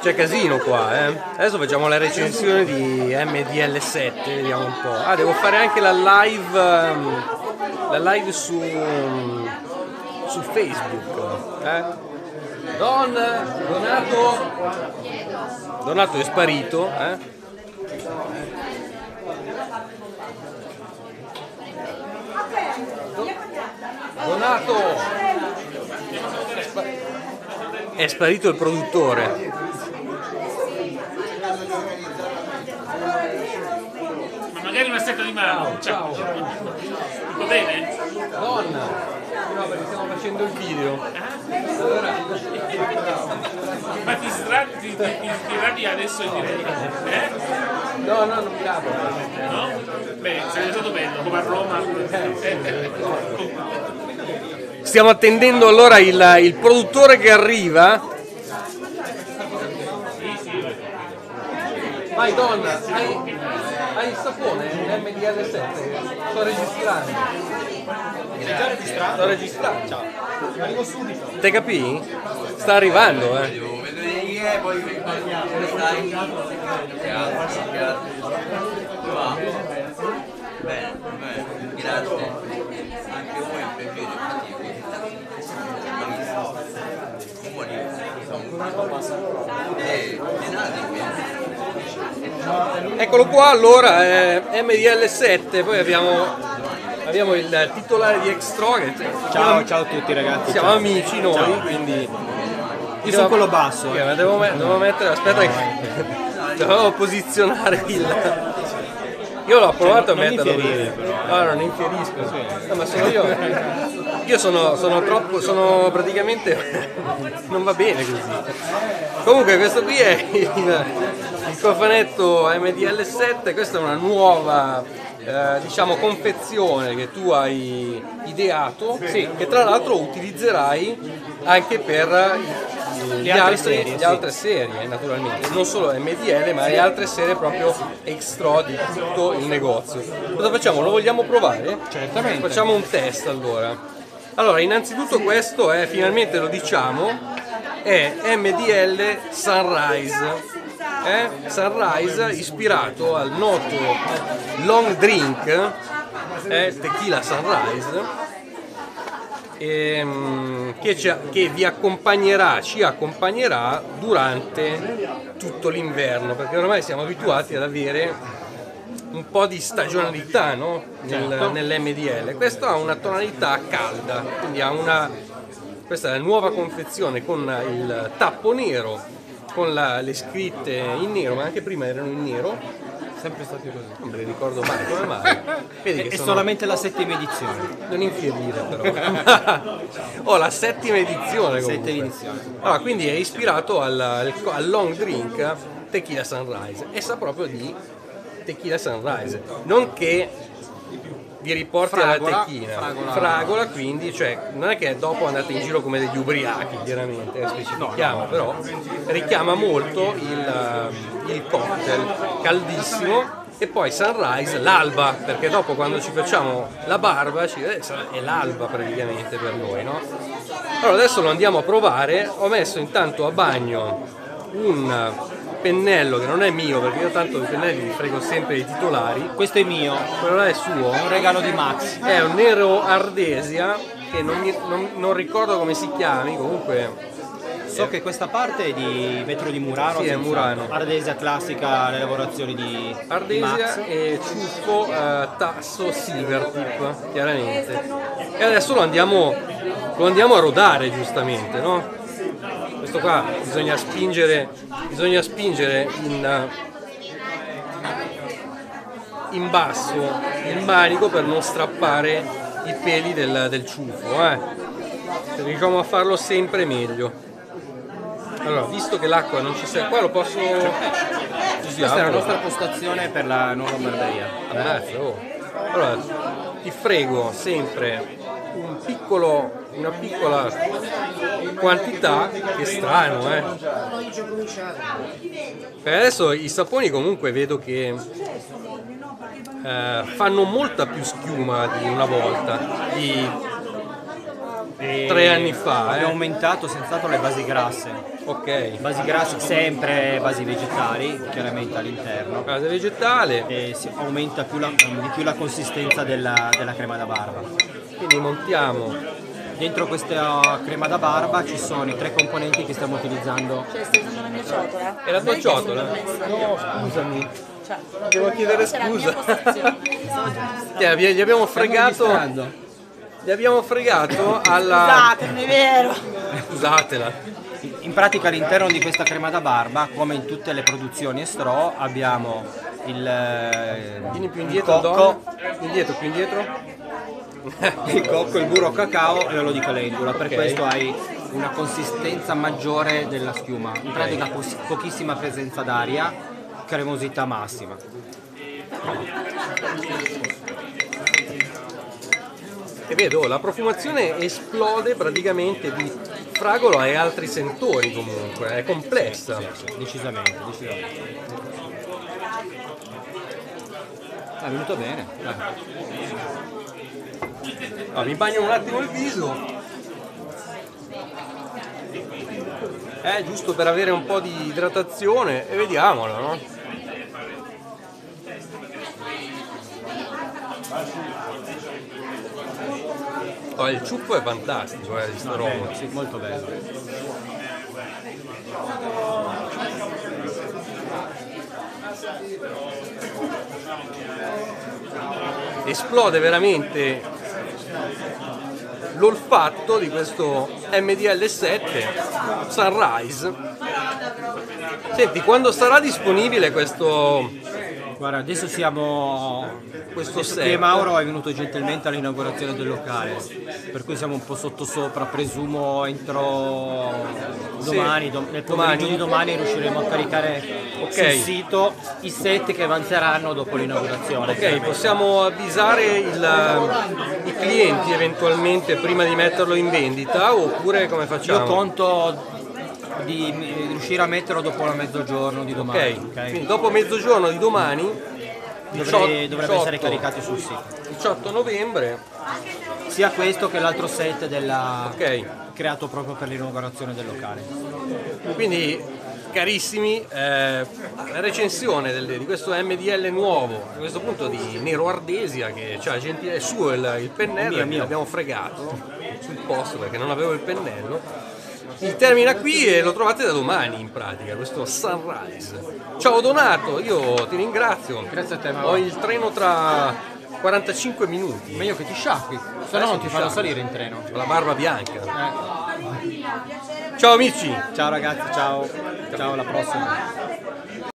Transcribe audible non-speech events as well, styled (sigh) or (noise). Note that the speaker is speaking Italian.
C'è casino qua, eh. Adesso facciamo la recensione di MDL7, vediamo un po'. Ah, devo fare anche la live, ehm, la live su, su Facebook. Eh? Don, Donato, Donato è sparito, eh? Donato! È sparito il produttore. Ma magari una stretta di mano. Ciao. Tutto bene? Donna! No, perché stiamo facendo il video. Ma ti strati, ti, ti, ti rabi adesso in diretta? Eh? No, no, non mi lavo. No? Beh, sarebbe stato bello, come a Roma. Eh, Stiamo attendendo allora il, il produttore che arriva. Vai donna, hai, hai il sapone MDL7? Sto registrando. Stai già registrando? Sto registrando. Ciao. Arrivo subito. Te capì? Sta arrivando, eh. Devo vedere chi è, poi come stai? Grazie, grazie. Come va? Bene, bene, grazie. Anche voi è un Eccolo qua allora, eh, MDL7, poi abbiamo, abbiamo il titolare di Extra che Ciao, ciao a tutti ragazzi. siamo ciao. amici noi, quindi... Io sono quello basso. Ok, ma devo, me- devo mettere, aspetta che (laughs) devo posizionare il... (laughs) Io l'ho provato a non metterlo così. No, non infierisco. No, ma sono io. Io sono, sono troppo, sono praticamente... (laughs) non va bene così. Comunque questo qui è il, il cofanetto MDL7, questa è una nuova eh, diciamo confezione che tu hai ideato che tra l'altro utilizzerai anche per gli altre serie, le sì. altre serie naturalmente, non solo MDL ma le altre serie proprio extra di tutto il negozio. Cosa facciamo? Lo vogliamo provare? Certamente. Facciamo un test allora. Allora, innanzitutto questo è, finalmente lo diciamo, è MDL Sunrise. Eh? Sunrise ispirato al noto long drink eh, Tequila Sunrise ehm, che, ci- che vi accompagnerà, ci accompagnerà durante tutto l'inverno perché ormai siamo abituati ad avere un po' di stagionalità no? Nel- nell'MDL. Questo ha una tonalità calda, quindi ha una, questa è la nuova confezione con il tappo nero, con la- le scritte in nero, ma anche prima erano in nero. Sempre stati così. Non me le ricordo mai, come mai? (laughs) Vedi che È sono- solamente la settima edizione. non infierire però. Ho (laughs) la settima edizione comunque. Settima edizione. Allora, quindi è ispirato al, al- long drink Tequila Sunrise e sa proprio di Tequila Sunrise, non che vi riporti Fragola, alla tequila, fragola. fragola quindi, cioè, non è che dopo andate in giro come degli ubriachi, chiaramente, eh, specifichiamo, però richiama molto il, il cocktail caldissimo e poi sunrise l'alba, perché dopo quando ci facciamo la barba ci- eh, è l'alba praticamente per noi, no? Allora adesso lo andiamo a provare, ho messo intanto a bagno un pennello che non è mio perché io tanto i pennelli li frego sempre i titolari, Questo è mio, quello là è suo, è un regalo di Max. è un nero ardesia che non, mi- non- non ricordo come si chiami, comunque So che questa parte è di vetro di Murano. Sì, è. Murano. Ardesia classica, le lavorazioni di, di ardesia Max. e ciuffo eh, tasso silver tip, chiaramente. E adesso lo andiamo, lo andiamo a rodare giustamente, no? Questo qua bisogna spingere, bisogna spingere in, in basso il manico per non strappare i peli del, del ciuffo. Eh. Se riusciamo a farlo sempre meglio. Allora, visto che l'acqua non ci serve, qua lo posso... Questa è la nostra postazione per la nuova barberia. Ammazza, oh. Allora, ti frego sempre un piccolo, una piccola quantità, che strano, eh. Per adesso i saponi comunque vedo che eh, fanno molta più schiuma di una volta. Di- E tre anni fa. Abbiamo Eh. aumentato senz'altro le basi grasse. Ok. Basi grasse sempre basi vegetali, chiaramente all'interno. Base vegetale. E si aumenta più la- di più la consistenza della, della crema da barba. Quindi montiamo. Dentro questa crema da barba ci sono i tre componenti che stiamo utilizzando. Cioè, stai usando la mia ciotola? È la tua ciotola? No, scusami. Cioè, Devo chiedere è la mia scusa. (laughs) Gli abbiamo fregato. Gli abbiamo fregato alla. Scusate, non è vero. (laughs) Scusatela. In pratica all'interno di questa crema da barba, come in tutte le produzioni estro, abbiamo il, eh, Vieni più il indietro, cocco, Don. Più indietro, più indietro. (laughs) il cocco, il burro cacao e l'olio di calendula. Per Ok. questo hai una consistenza maggiore della schiuma. In pratica pos- pochissima presenza d'aria, cremosità massima. E vedo, la profumazione esplode praticamente di fragolo e altri sentori comunque, è complessa. Decisamente, decisamente. Ah, È venuto bene. dai. Ah, mi bagno un attimo il viso. Eh, giusto per avere un po' di idratazione e vediamolo, no? Oh, il ciuffo è fantastico, eh, sto romo. Sì, molto bello. Esplode veramente l'olfatto di questo MDL7 Sunrise. Senti, quando sarà disponibile questo, Guarda, adesso siamo. questo che Mauro è venuto gentilmente all'inaugurazione del locale, per cui siamo un po' sottosopra, presumo entro domani, dom- nel pomeriggio Domani? di domani riusciremo a caricare Ok. sul sito i set che avanzeranno dopo l'inaugurazione. Ok, possiamo avvisare il- i clienti eventualmente prima di metterlo in vendita oppure come Io facciamo? conto di eh, riuscire a metterlo dopo la mezzogiorno di domani. Ok, ok? quindi dopo mezzogiorno di domani, Dovrei- 18 dovrebbe essere caricato sul sito. 18 novembre, Sia questo che l'altro set della- ok. creato proprio per l'inaugurazione del locale. Quindi, carissimi, eh, la recensione del- di questo MDL nuovo, a questo punto di Nero Ardesia, che ha gentile suo il, il pennello, Mio, e mio. l'abbiamo fregato sul posto perché non avevo il pennello. Il termina qui e lo trovate da domani in pratica, questo Sunrise. Ciao Donato, io ti ringrazio. Grazie a te, Mauro. Ho il treno tra 45 minuti. Meglio che ti sciacqui, se no Adesso non ti ti fanno salire in treno. Ho la barba bianca. Eh. Ciao amici! Ciao ragazzi, ciao. Ciao alla prossima.